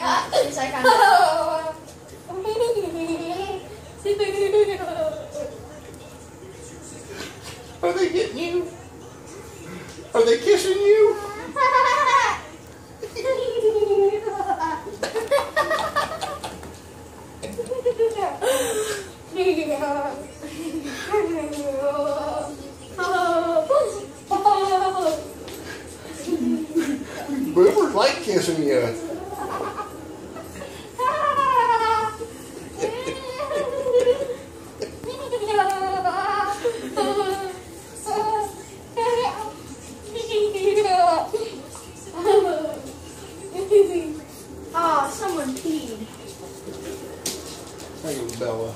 Yes, I can. Are they getting you? Are they kissing you? Boomers like kissing you. Oh, someone peed. There goes Bella.